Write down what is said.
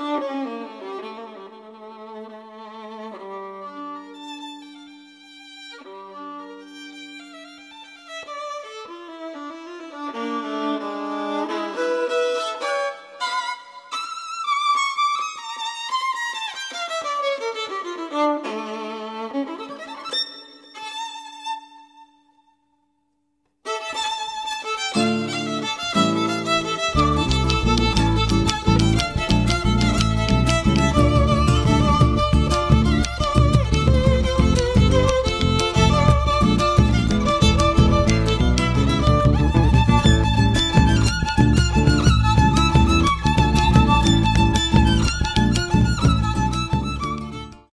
Música